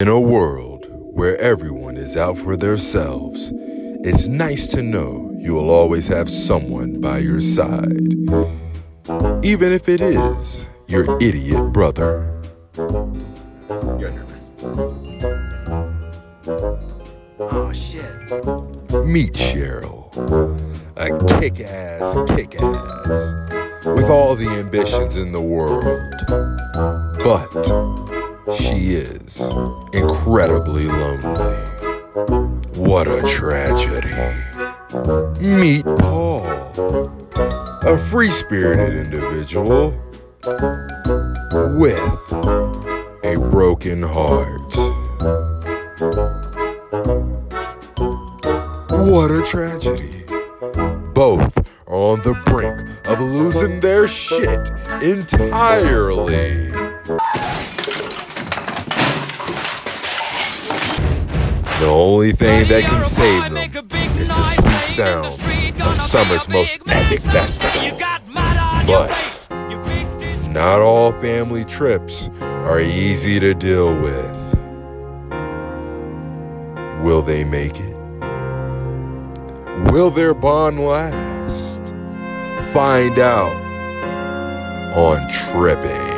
In a world where everyone is out for themselves, it's nice to know you will always have someone by your side. Even if it is your idiot brother. You're nervous. Oh shit. Meet Cheryl, a kick ass, kick ass, with all the ambitions in the world. But she is incredibly lonely. What a tragedy. Meet Paul, a free spirited individual with a broken heart. What a tragedy. Both are on the brink of losing their shit entirely. The only thing that can save them is the sweet sounds of summer's most epic festival. But not all family trips are easy to deal with. Will they make it? Will their bond last? Find out on Tripping.